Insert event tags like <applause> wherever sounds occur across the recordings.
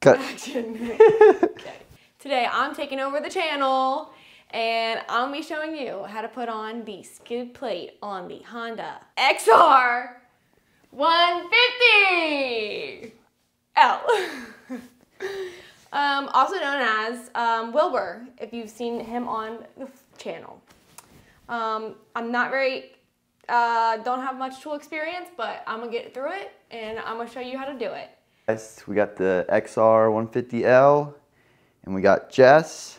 Cut. <laughs> Okay. Today I'm taking over the channel and I'm gonna be showing you how to put on the skid plate on the Honda XR 150 L. <laughs> um, also known as um, Wilbur, if you've seen him on the channel. Um, I'm not very, uh, don't have much tool experience, but I'm gonna get through it and I'm gonna show you how to do it. Guys, we got the XR 150L and we got Jess.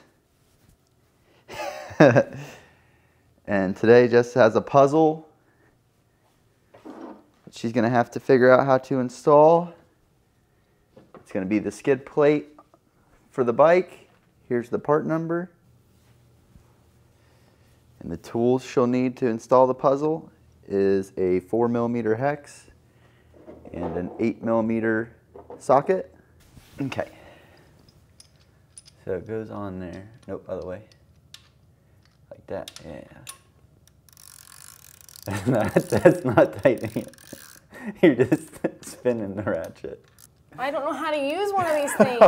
<laughs> and today Jess has a puzzle that she's gonna have to figure out how to install. It's gonna be the skid plate for the bike. Here's the part number. And the tools she'll need to install the puzzle is a four millimeter hex and an eight millimeter socket. Okay. So it goes on there. Nope, other way. Like that, yeah. <laughs> That's, that's not tightening it. <laughs> You're just <laughs> spinning the ratchet. I don't know how to use one of these things.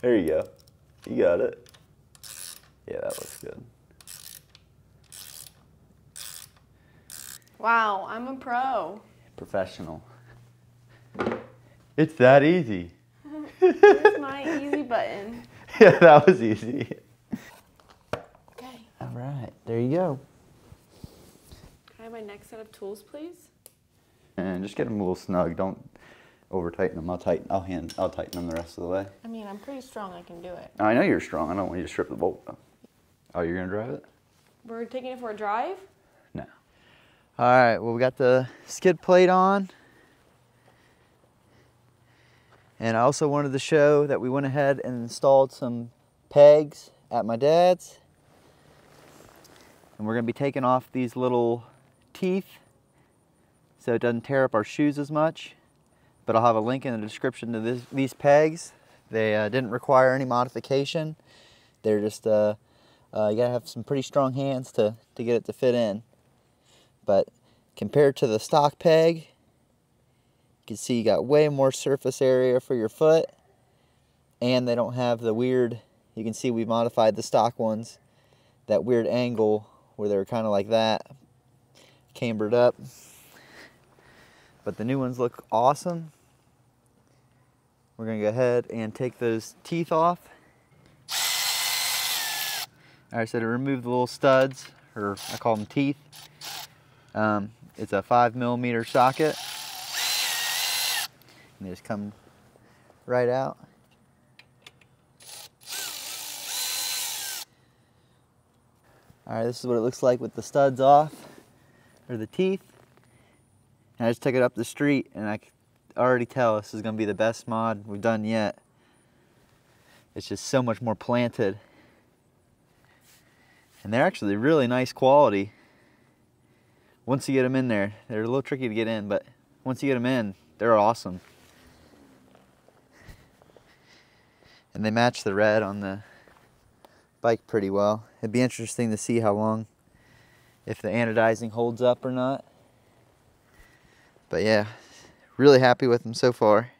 there you go. You got it. Yeah, that looks good. wow, I'm a pro. Professional. It's that easy. Here's my <laughs> easy button. yeah, that was easy. Okay. All right, there you go. Can I have my next set of tools, please? And just get them a little snug. Don't over tighten them. I'll tighten. I'll hand. I'll tighten them the rest of the way. I mean, I'm pretty strong. I can do it. I know you're strong. I don't want you to strip the bolt. Though. Oh, you're gonna drive it? We're taking it for a drive. No. All right. Well, we got the skid plate on. And I also wanted to show that we went ahead and installed some pegs at my dad's. And we're gonna be taking off these little teeth so it doesn't tear up our shoes as much. But I'll have a link in the description to this, these pegs. They uh, didn't require any modification. They're just, uh, uh, you gotta have some pretty strong hands to, to get it to fit in. But compared to the stock peg, you can see you got way more surface area for your foot. And they don't have the weird, you can see we modified the stock ones, that weird angle where they're kind of like that, cambered up. But the new ones look awesome. We're gonna go ahead and take those teeth off. All right, so to remove the little studs, or I call them teeth, um, it's a five millimeter socket. And they just come right out. All right, this is what it looks like with the studs off, or the teeth. And I just took it up the street and I already tell this is gonna be the best mod we've done yet. It's just so much more planted. And they're actually really nice quality. Once you get them in there, they're a little tricky to get in, but once you get them in, they're awesome. And they match the red on the bike pretty well. It'd be interesting to see how long, if the anodizing holds up or not. But yeah, really happy with them so far.